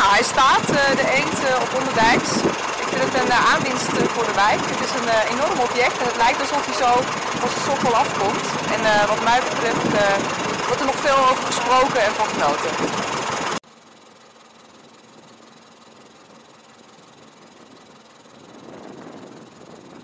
Nou, hij staat, eh, de eend eh, op Onderdijks. Ik vind het een eh, aanwinst voor de wijk. Het is een enorm object en het lijkt alsof hij zo als zijn sokkel afkomt. En wat mij betreft wordt er nog veel over gesproken en van genoten.